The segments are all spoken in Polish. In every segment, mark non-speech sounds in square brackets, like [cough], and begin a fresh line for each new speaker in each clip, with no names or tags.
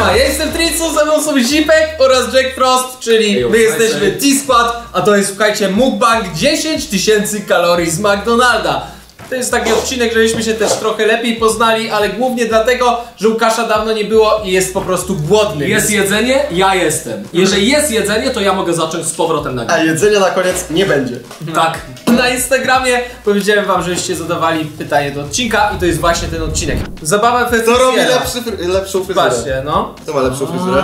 Siema, ja jestem Tricu, ze mną są Zipek oraz Jack Frost, czyli my jesteśmy. T-Squad, a to jest, słuchajcie, mukbang 10 tysięcy kalorii z McDonalda. To jest taki odcinek, żebyśmy się też trochę lepiej poznali, ale głównie dlatego, że Łukasza dawno nie było i jest po prostu głodny.
Jest jedzenie, ja jestem. Jeżeli jest jedzenie, to ja mogę zacząć z powrotem na
A jedzenia na koniec nie będzie.
Tak.
Na Instagramie powiedziałem wam, żebyście zadawali pytanie do odcinka i to jest właśnie ten odcinek. Zabawa
Kto robi
fryzjera.
lepszy, fry- lepszą fryzurę?
Patrzcie, no.
Kto ma lepszą fryzurę?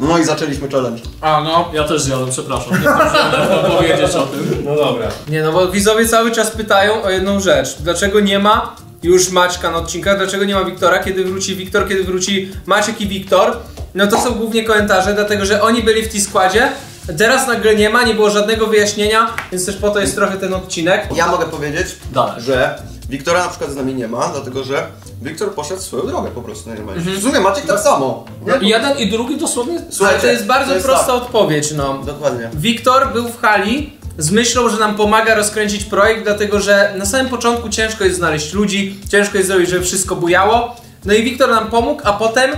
No i zaczęliśmy challenge.
A no.
ja też zjadłem, przepraszam. Nie zdążyłem [laughs] powiedzieć o tym.
No dobra.
Nie no, bo widzowie cały czas pytają o jedną rzecz. Dlaczego nie ma już Maćka na odcinkach? Dlaczego nie ma Wiktora? Kiedy wróci Wiktor? Kiedy wróci Maciek i Wiktor? No to są głównie komentarze, dlatego że oni byli w T-składzie. Teraz nagle nie ma, nie było żadnego wyjaśnienia, więc też po to jest trochę ten odcinek.
Ja mogę powiedzieć,
Dalej.
że Wiktora na przykład z nami nie ma, dlatego że Wiktor poszedł swoją drogę po prostu normalnie.
Mhm.
W sumie Maciek tak samo.
I jeden i drugi dosłownie.
Ale
Słuchajcie,
to jest bardzo
to jest
prosta
tak.
odpowiedź, no.
Dokładnie.
Wiktor był w hali z myślą, że nam pomaga rozkręcić projekt, dlatego że na samym początku ciężko jest znaleźć ludzi, ciężko jest zrobić, żeby wszystko bujało. No i Wiktor nam pomógł, a potem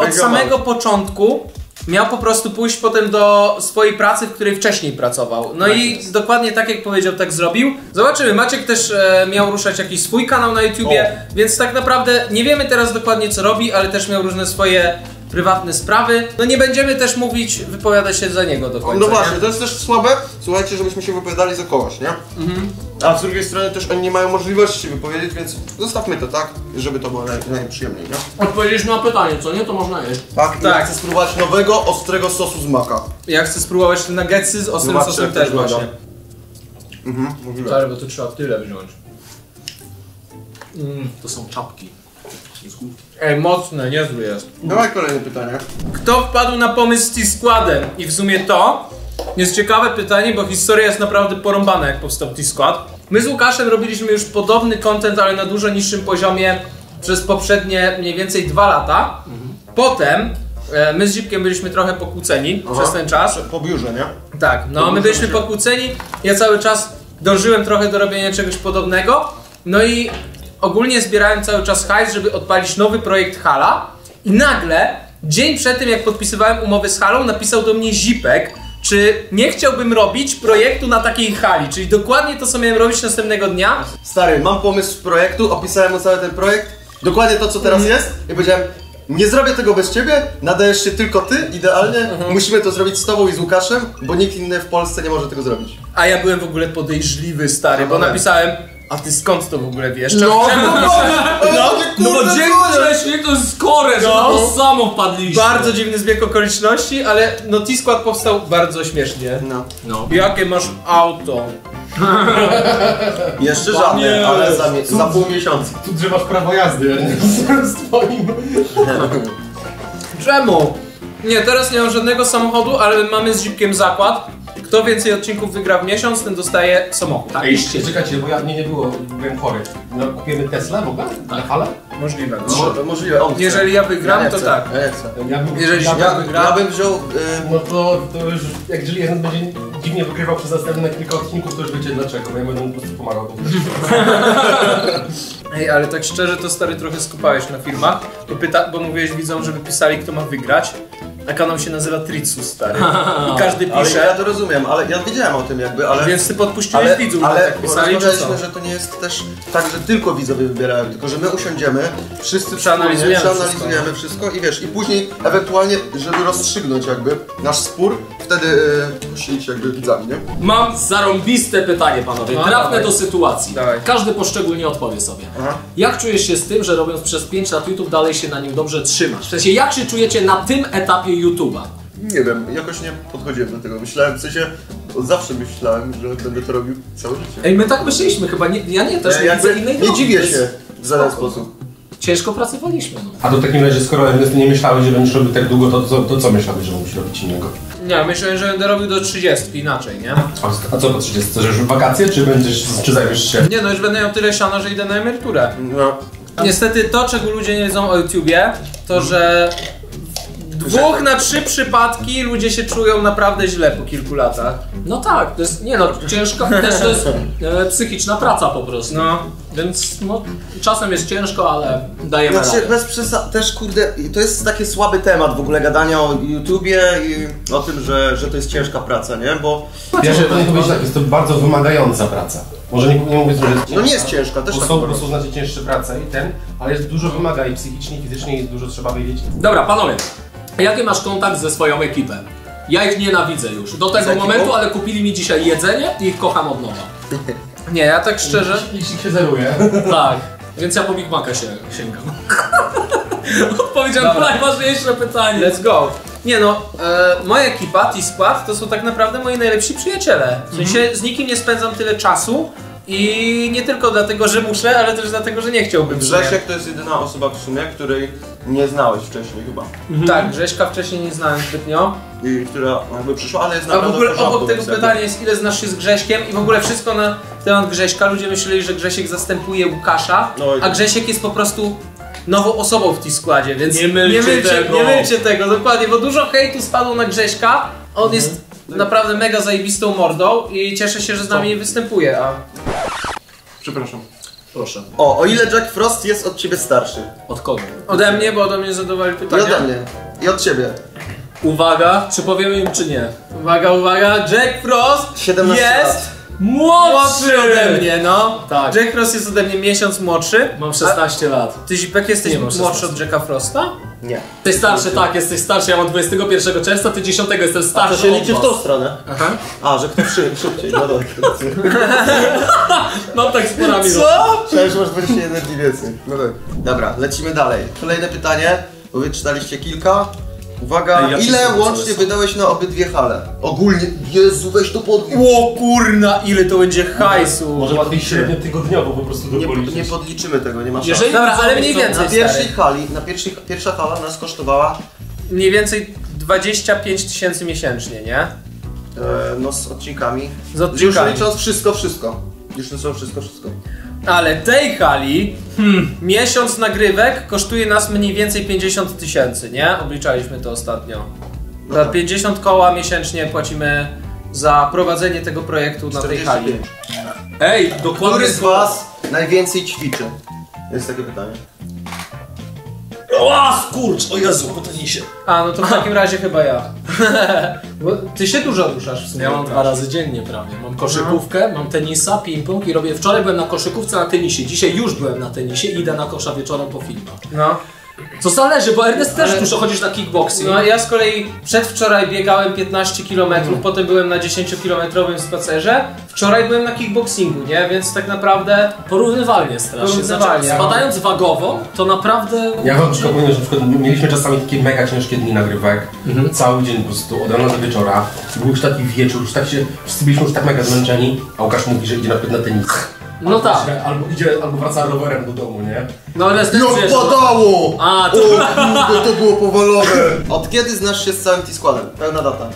od samego początku miał po prostu pójść potem do swojej pracy, w której wcześniej pracował. No
Tak
i
jest.
dokładnie tak jak powiedział, tak zrobił. Zobaczymy, Maciek też e, miał ruszać jakiś swój kanał na YouTubie, więc tak naprawdę nie wiemy teraz dokładnie co robi, ale też miał różne swoje prywatne sprawy. No nie będziemy też mówić, wypowiadać się za niego do końca.
No
nie?
właśnie, to jest też słabe, słuchajcie, żebyśmy się wypowiadali za kogoś, nie?
Mhm.
A z drugiej strony też oni nie mają możliwości się wypowiedzieć, więc zostawmy to tak, żeby to było naj, najprzyjemniej, nie?
Odpowiedzieliśmy na pytanie, co nie, to można jeść.
Tak,
Tak.
ja chcę spróbować nowego, ostrego sosu z maka.
Ja chcę spróbować te nuggetsy z ostrym
Zobaczcie,
sosem też
wygląda.
właśnie.
Mhm, możliwe.
Tak, bo to trzeba tyle wziąć.
Mm, to są czapki.
Ej, mocne, niezły jest.
Dawaj kolejne pytanie.
Kto wpadł na pomysł z T-Składem? I w sumie to jest ciekawe pytanie, bo historia jest naprawdę porąbana, jak powstał T-Skład. My z Łukaszem robiliśmy już podobny content, ale na dużo niższym poziomie przez poprzednie mniej więcej dwa lata. Potem e, my z Zipkiem byliśmy trochę pokłóceni
Aha.
przez ten czas.
Po biurze, nie?
Tak, no my byliśmy
się-
pokłóceni, ja cały czas dążyłem trochę do robienia czegoś podobnego, no i ogólnie zbierałem cały czas hajs, żeby odpalić nowy projekt Hala i nagle, dzień przed tym jak podpisywałem umowę z Halą, napisał do mnie Zipek, czy nie chciałbym robić projektu na takiej hali, czyli dokładnie to, co miałem robić następnego dnia.
Stary, mam pomysł projektu, opisałem mu cały ten projekt, dokładnie to co teraz jest i powiedziałem nie zrobię tego bez ciebie, nadajesz się tylko ty, idealnie, musimy to zrobić z tobą i z Łukaszem, bo nikt inny w Polsce nie może tego zrobić.
A ja byłem w ogóle podejrzliwy, stary, bo napisałem, a ty skąd to w ogóle wiesz?
No,
Czemu
no,
piszesz?
No bo dzień wcześniej to jest skore, że na
No.
to samo wpadliśmy.
Bardzo dziwny zbieg okoliczności, ale no T-Skład powstał bardzo śmiesznie.
No.
No.
Jakie masz auto? [laughs]
Jeszcze żadne, ale za, za pół miesiąca.
Tu drzewasz prawo jazdy z twoim.
Czemu? Nie, teraz nie mam żadnego samochodu, ale mamy z Zipkiem zakład. Kto więcej odcinków wygra w miesiąc, ten dostaje samochód.
Tak,
Ej,
iście.
czekajcie, bo ja mnie nie było, byłem chory. No, kupimy Tesla w ogóle? Na halę?
Możliwe. No.
Mo- możliwe, on chce.
Jeżeli ja wygram,
ja nie
to
chcę.
tak.
Ja nie chcę.
Ja bym,
Jeżeli
ja,
Ja, ja bym wziął... Y,
No to, to już, jak jeżeli jeden będzie dziwnie wygrywał przez następne kilka odcinków, to już wiecie dlaczego, bo ja będę mu po prostu pomagał. [laughs]
Ej, ale tak szczerze to stary trochę skupałeś na filmach, bo, pyta, bo mówiłeś widzom, żeby pisali kto ma wygrać, a kanał się nazywa Tritsu stary. I [laughs] każdy
ale ja
pisze,
to rozumiem, ale ja wiedziałem o tym jakby, ale...
więc ty podpuściłeś
Ale,
widzów,
ale
tak pisali,
rozmawialiśmy, że to nie jest też tak, że tylko widzowie wybierają, tylko że my usiądziemy, wszyscy
Przeanalizujemy
przeanalizujemy wszystko. i wiesz, i później ewentualnie, żeby rozstrzygnąć jakby nasz spór, wtedy yy, posilić jakby widzami, nie?
Mam zarąbiste pytanie, panowie.
No,
Trafne
dawaj.
do sytuacji.
Dawaj.
Każdy poszczególnie odpowie sobie.
Aha.
Jak czujesz się z tym, że robiąc przez 5 lat YouTube dalej się na nim dobrze trzymasz? W sensie, jak się czujecie na tym etapie YouTube'a?
Nie wiem, jakoś nie podchodziłem do tego. Myślałem, w sensie, od zawsze myślałem, że będę to robił całe życie.
Ej, my tak myśleliśmy chyba, nie, ja nie, też
Ja
nie widzę innej
nie
drogi.
dziwię
To
się w żaden sposób.
Ciężko pracowaliśmy, no.
A to w takim razie, skoro nie myślałeś, że będziesz robił tak długo, to, to, to co myślałeś, że musisz robić innego?
Nie, myślę, że będę robił do 30 inaczej, nie?
A, a co po 30? Że już wakacje, czy będziesz, czy zajmiesz się?
Nie no, już będę miał tyle siana, że idę na emeryturę.
No.
Niestety to, czego ludzie nie wiedzą o YouTubie, to że dwóch na trzy przypadki ludzie się czują naprawdę źle po kilku latach.
No tak, to jest, nie no, ciężka, też to jest e, psychiczna praca po prostu.
No.
Więc no, czasem jest ciężko, ale dajemy
Znaczy,
radę.
bez przesad, też kurde, to jest taki słaby temat w ogóle gadania o YouTubie i o tym, że, że to jest ciężka praca, nie? Bo
Pierwsze to nie powiedzieć tak, jest to bardzo wymagająca praca. Może nie, nie mówię, że jest
no nie jest ciężka, też
Bo
tak
są po
uważam.
prostu znacznie cięższe prace i ten, ale jest dużo wymaga i psychicznie, i fizycznie i dużo trzeba wiedzieć.
Dobra, panowie, jaki masz kontakt ze swoją ekipą? Ja ich nienawidzę już. Do tego momentu, ale kupili mi dzisiaj jedzenie i ich kocham od nowa. [laughs]
Nie, ja tak szczerze.
Jeśli się zeruje. [laughs]
Tak, [laughs] więc ja po Big Maca się sięgam. Odpowiedziałem na najważniejsze pytanie.
Let's go. Nie no, e, moja ekipa, T-Squad, to są tak naprawdę moi najlepsi przyjaciele. W sensie z nikim nie spędzam tyle czasu i nie tylko dlatego, że muszę, ale też dlatego, że nie chciałbym.
Grzesiek to jest jedyna osoba w sumie, której nie znałeś wcześniej chyba.
Tak, Grześka wcześniej nie znałem zbytnio.
I która jakby przyszła, ale jest
A w
naprawdę
ogóle
porządku,
obok tego
więc jakby-
pytania jest ile znasz się z Grześkiem i w ogóle wszystko na temat Grześka. Ludzie myśleli, że Grzesiek zastępuje Łukasza,
No i-
a Grzesiek jest po prostu nową osobą w T-Składzie, więc
Nie mylcie
nie mylcie,
tego.
nie mylcie tego, dokładnie, bo dużo hejtu spadło na Grześka. On
Mhm.
jest naprawdę mega zajebistą mordą i cieszę się, że z nami występuje, a
Przepraszam.
Proszę.
O, o ile Jack Frost jest od ciebie starszy?
Od kogo?
ode mnie, bo ode mnie zadawali
I
pytania.
ode mnie. I od ciebie.
Uwaga, czy powiemy im czy nie?
Uwaga, uwaga, Jack Frost
17
jest
lat.
Młodszy ode mnie, no.
Tak.
Jack Frost jest ode mnie miesiąc młodszy.
Mam 16 lat.
Ty Zipek jesteś
Nie
młodszy
16.
od Jacka Frosta?
Nie.
Ty starszy, tak, jesteś starszy, ja mam 21 czerwca, ty 10 jestem
A
starszy
to się liczy w tą stronę.
Aha.
A, że kto szy, szybciej, no dobra. [laughs]
Mam tak z porami.
Myślałem, że masz 21 dni więcej. No dobra. Dobra, lecimy dalej. Kolejne pytanie, bo wy czytaliście kilka. Uwaga,
Ej, ja
ile łącznie wydałeś na obydwie hale? Ogólnie, Jezu, weź to podlicz.
O kurna, ile to będzie hajsu.
Może łatwiej średnio tygodniowo po prostu
Nie,
dopoliczyć.
nie podliczymy tego, nie ma szans.
Jeżeli
Dobra, ale mniej więcej.
Na pierwszej hali, na pierwszej, pierwsza hala nas kosztowała
Mniej więcej 25 tysięcy miesięcznie, nie?
e, no z odcinkami.
Z
Już
odcinkami.
licząc wszystko, wszystko. Już licząc wszystko, wszystko.
Ale tej hali hmm, miesiąc nagrywek kosztuje nas mniej więcej 50 tysięcy, nie? Obliczaliśmy to ostatnio. Za
tak.
50 koła miesięcznie płacimy za prowadzenie tego projektu na tej hali.
45.
Ej, dokładnie.
Który z was najwięcej ćwiczy? Jest takie pytanie.
O, skurcz, o Jezu, po tenisie.
A, no to w takim razie chyba ja. [laughs] Bo ty się dużo ruszasz w sumie.
Ja mam dwa razy dziennie prawie. Mam koszykówkę, mam tenisa, ping-pong i robię. Wczoraj byłem na koszykówce na tenisie, dzisiaj już byłem na tenisie i idę na kosza wieczorem po filmach.
No.
Co zależy, bo Ernest też
Ale-
dużo chodzisz na kickboxing.
No ja z kolei przedwczoraj biegałem 15 km, potem byłem na 10-kilometrowym spacerze. Wczoraj byłem na kickboxingu, nie? Więc tak naprawdę
Porównywalnie strasznie.
Porównywalnie,
Znaczy, spadając wagowo, to naprawdę...
Ja wam przypomnę, że na przykład mieliśmy czasami takie mega ciężkie dni nagrywek, cały dzień po prostu, od rana do wieczora. Był już taki wieczór, już tak się, wszyscy byliśmy już tak mega zmęczeni, a Łukasz mówi, że idzie na na tenis.
No tak.
Albo idzie, albo wraca rowerem do domu, nie?
No Ernest też
Jak padało!
A,
O
to...
kurde, to było powalone! Od kiedy znasz się z całym T-Składem? Pełna data.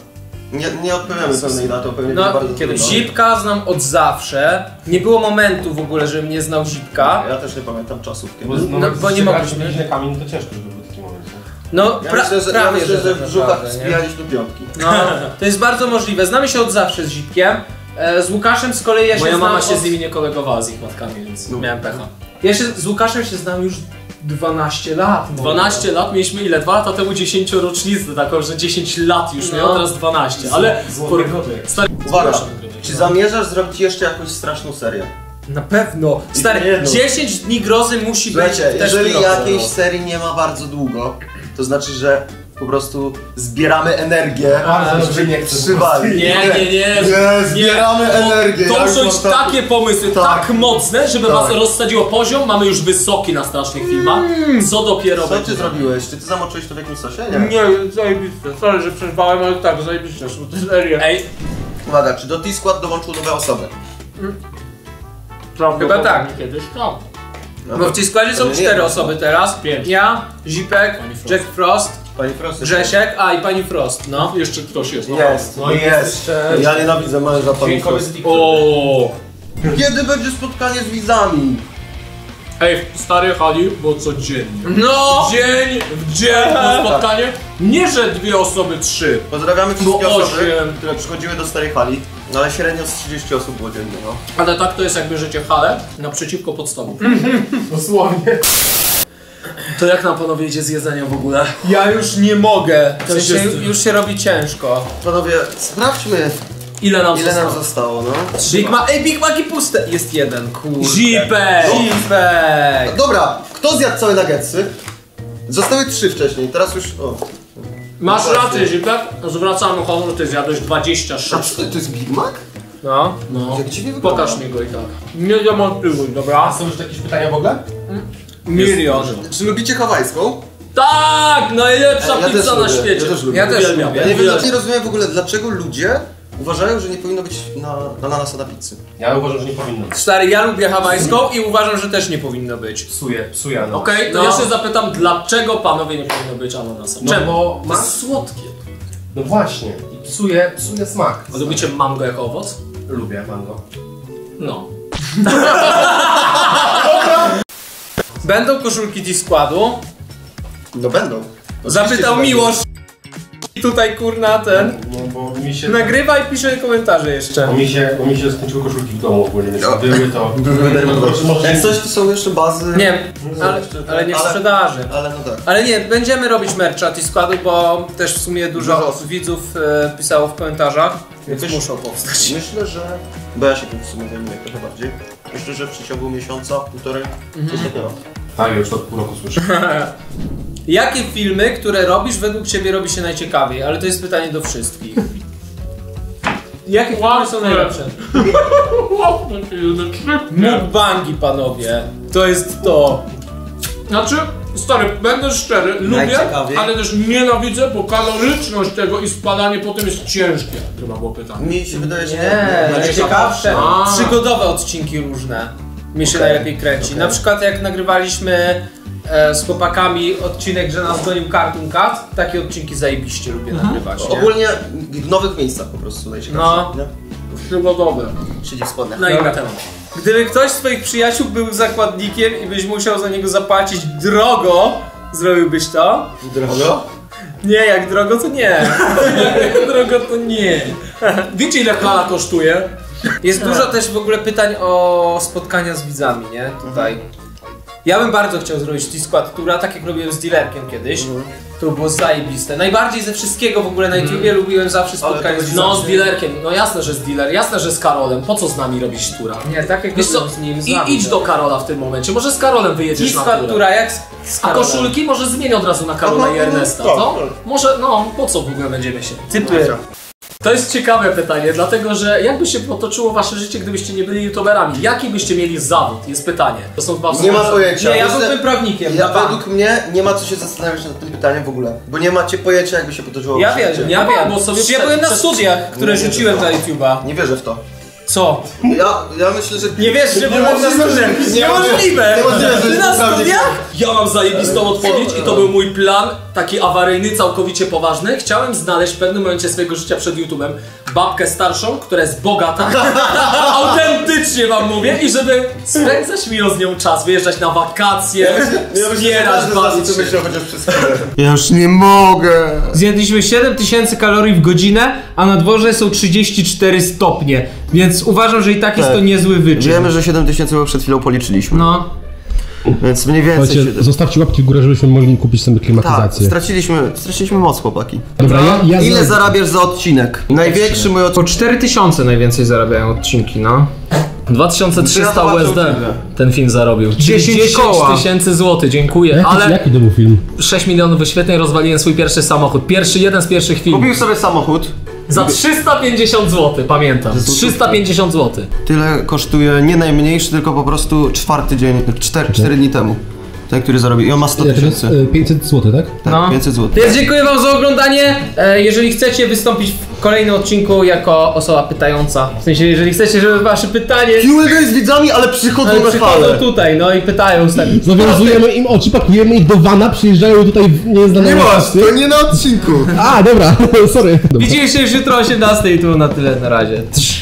Nie, nie odpowiemy pełnej daty, pewnie
No,
bardzo trudno.
Zipka znam od zawsze. Nie było momentu w ogóle, żebym nie znał Zipka.
Ja też nie pamiętam czasów,
Bo,
kiedy...
no,
No,
no,
bo nie mogliśmy.
na kamień, to ciężko, żeby był taki moment.
No,
Ja
pra
myślę, że, ja
prawie,
myślę, że
tak
w brzuchach
nie?
zbijaliśmy piątki.
No, to jest bardzo możliwe. Znamy się od zawsze z Zipkiem. E, Z Łukaszem z kolei ja się
Moja
znam
mama się
od...
z nimi nie kolegowała, z ich matkami, więc
No.
miałem pecha.
Ja się z Łukaszem się znam już 12 lat. może.
12 lat mieliśmy ile? Dwa lata temu 10 rocznicę taką, że 10 lat już
No.
miał, teraz 12. Ale
Złoty godek.
Stary,
Uwaga, czy zamierzasz zrobić jeszcze jakąś straszną serię?
Na pewno. Stary,
nie jedną.
10 dni grozy musi być
Słuchajcie,
też
jeżeli jakiejś serii nie ma bardzo długo, to znaczy, że po prostu zbieramy energię,
dobrze nie
przywalić.
Nie, nie, nie.
Nie, zbieramy
To-
energię.
To muszą być
tak-
takie pomysły,
Tak.
tak, mocne, żeby
Tak.
was rozsadziło poziom. Mamy już wysoki na strasznych filmach. Co dopiero
Co
będzie.
ty zrobiłeś? Czy ty zamoczyłeś to w jakimś sosie? Nie.
Nie, zajebiste. Sorry, że przerwałem, ale tak, zajebiście, serie.
Ej,
Uwaga, czy do T-Skład dołączył nowe osoby?
Chyba tak.
Kiedyś tak.
Bo w tej składzie są
nie
cztery osoby teraz.
Pięć.
Ja, Zipek. Jack Frost,
Pani Frost?
Grzesiek, a i pani Frost, no.
Jeszcze ktoś jest.
Jest,
No
no
i
jest.
jeszcze-
Ja nienawidzę męża pani
Dźwiękowy
Frost.
O.
Kiedy będzie spotkanie z widzami?
Ej, w starej hali było codziennie.
No!
Dzień w dzień było spotkanie. Nie, że dwie osoby, trzy.
Pozdrawiamy wszystkie
No
osoby,
osiem.
które przychodziły do Starej Hali. No ale średnio z 30 osób było dziennie, no.
Ale tak to jest jak bierzecie halę naprzeciwko podstawu. [laughs]
Dosłownie.
To jak nam panowie idzie z jedzeniem w ogóle?
Ja już nie mogę. To się, już się robi ciężko.
Panowie, sprawdźmy
Ile nam
ile nam
zostało?
zostało, no.
Big Ma Ej, Big Mac i puste! Jest jeden, kurde.
Zipek!
Zipek!
Dobra, kto zjadł całe nuggetsy? Zostały trzy wcześniej, teraz już... O.
Masz
Właśnie.
rację, Zipek. Zwracamy honor, ty zjadłeś
A
26.
to, to jest Big Mac?
No.
No.
Jak dziwnie wygląda.
Pokaż mi go i tak. Nie demontuj,
A
dobra?
są już jakieś pytania w ogóle?
Milion.
Czy lubicie hawajską?
Tak! Najlepsza
Ja
pizza na świecie.
ja też lubię.
Ja też lubię.
Ja nie, wiem, nie rozumiem w ogóle, dlaczego ludzie uważają, że nie powinno być na, ananasa na pizzy.
Ja uważam, że nie powinno.
Stary, ja lubię hawajską i uważam, że też nie powinno być.
Psuje, psuje, no.
Okej, to
No.
ja się zapytam, dlaczego panowie nie powinno być ananasa?
No
Czemu?
bo ma-
jest słodkie.
No właśnie. I psuje, psuje smak.
A lubicie mango jako owoc?
Lubię mango.
No. [laughs]
Będą koszulki T-Składu.
No będą.
Zapytał
Oczywiście,
Miłosz. I tutaj kurna ten.
No bo mi się...
Nagrywa i pisze komentarze jeszcze.
Bo mi się, bo mi się skończyły koszulki w domu ogólnie, więc
No.
były to...
Jak coś, to są jeszcze bazy.
Nie, ale, ale nie w
Ale-
sprzedaży.
Ale no tak.
Ale nie, będziemy robić mercha T-Składu, bo też w sumie dużo
Dużo osób.
widzów e, pisało w komentarzach, więc
Jakoś-
muszą powstać.
Myślę, że... Bo ja się tym w sumie zajmuję trochę bardziej. Myślę, że w przeciągu miesiąca, półtorej, coś takiego.
Tak, już od pół roku słyszę. [laughs]
Jakie filmy, które robisz, według Ciebie robi się najciekawiej? Ale to jest pytanie do wszystkich. Jakie filmy są najlepsze? [laughs] Mukbangi, panowie. To jest to.
Znaczy, stary, będę szczery, lubię,
Najciekawiej.
ale też nienawidzę, bo kaloryczność tego i spadanie potem jest ciężkie. Chyba było pytanie.
Mi się wydaje, że
Nie, najciekawsze.
A.
Przygodowe odcinki różne. Mi się najlepiej kręci. Na przykład jak nagrywaliśmy e, z chłopakami odcinek, że nas gonił Cartoon Cat, takie odcinki zajebiście lubię nagrywać. Nie?
Ogólnie w nowych miejscach po prostu najciekawsze.
No.
Przygodowe.
Siedzi w spodniach.
Na inny temat.
Gdyby ktoś z twoich przyjaciół był zakładnikiem i byś musiał za niego zapłacić drogo, zrobiłbyś to?
Drogo?
Nie, jak drogo to nie. [laughs] [laughs]
Jak drogo to nie. Wiecie ile chala kosztuje?
Jest dużo też w ogóle pytań o spotkania z widzami, nie? Tutaj. Ja bym bardzo chciał zrobić T-Squad Tura, tak jak robiłem z dealerkiem kiedyś. To było zajebiste. Najbardziej ze wszystkiego w ogóle na YouTubie lubiłem zawsze spotkania z widzami.
No, z dealerkiem. No jasne, że z dealer, jasne, że z Karolem. Po co z nami robisz tura?
Nie, tak jak
Wiesz co,
robiłem z nim, z
i,
nami,
idź
no.
do Karola w tym momencie. Może z Karolem wyjedziesz na
T-Squad
turę.
Tura, jak z, z
A
Karolem.
koszulki może zmień od razu na Karola i Ernesta,
tak,
co?
tak.
Może, no, po co w ogóle będziemy się?
Typy.
To jest ciekawe pytanie, dlatego że jakby się potoczyło wasze życie, gdybyście nie byli youtuberami? Jaki byście mieli zawód? Jest pytanie. To są dwa
Nie ma pojęcia.
Nie, ja
Myślę-
byłbym prawnikiem.
Ja według mnie nie ma co się zastanawiać nad tym pytaniem w ogóle. Bo nie macie pojęcia jakby się potoczyło
Ja
wasze
wiem,
życie.
ja wiem.
bo sobie
ja
przed-
byłem na
przed-
studiach, które
Nie,
rzuciłem na YouTube'a.
Nie wierzę w to.
Co?
Ja, ja myślę, że...
Nie wiesz, że byłem na studiach? Niemożliwe!
Niemożliwe, że
Ty
jest
na
prawdziwe.
studiach?
Ja mam zajebistą odpowiedź i to był mój plan, taki awaryjny, całkowicie poważny. Chciałem znaleźć w pewnym momencie swojego życia przed YouTube'em babkę starszą, która jest bogata, [laughs] autentycznie wam mówię, i żeby spędzać miło z nią czas, wyjeżdżać na wakacje, wspierać, bawić się.
myślał chociaż przez. Ja już nie mogę.
Zjedliśmy 7000 kalorii w godzinę, a na dworze są 34 stopnie, więc uważam, że i tak jest
Tak.
to niezły wyczyn.
Wiemy, że 7000 było przed chwilą policzyliśmy.
No.
Więc mniej więcej...
Słuchajcie,
się-
zostawcie łapki w górę, żebyśmy mogli kupić sobie
Tak,
klimatyzację.
straciliśmy, straciliśmy moc, chłopaki.
Dobra, ja, ja
Ile
za-
zarabiasz za odcinek? Największy mój
Po
odcinek.
4000 najwięcej zarabiają odcinki, no.
2300
Ja
USD ten film zarobił.
10 koła.
tysięcy złotych, dziękuję.
Jaki,
Ale
jaki to był film?
6 milionów wyświetleń rozwaliłem swój pierwszy samochód. Pierwszy, jeden z pierwszych filmów.
Kupił sobie samochód.
Za 350 zł, pamiętam. 350 zł.
Tyle kosztuje nie najmniejszy, tylko po prostu czwarty dzień, 4, 4 dni temu. Ten, który zarobił. I on ma 100
Ja, to jest
tysięcy.
e, 500 zł, tak?
Tak,
No.
500 zł.
Więc dziękuję wam za oglądanie. E, jeżeli chcecie wystąpić w kolejnym odcinku jako osoba pytająca, w sensie jeżeli chcecie, żeby wasze pytanie
Q&A z widzami, ale przychodzą
ale
na
przychodzą
falę.
tutaj, no i pytają tak.
Zobowiązujemy im oczy, pakujemy ich do wana, przyjeżdżają tutaj w nieznane
Nie masz, to nie na odcinku.
A, dobra, [laughs] sorry. Dobra.
Widzimy się już jutro o 18 i tu na tyle na razie. Trz.